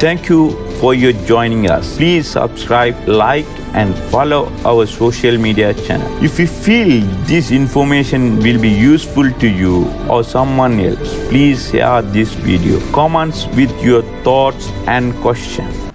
Thank you for your joining us. Please subscribe, like, and follow our social media channel. If you feel this information will be useful to you or someone else, please share this video. Comments with your thoughts and questions.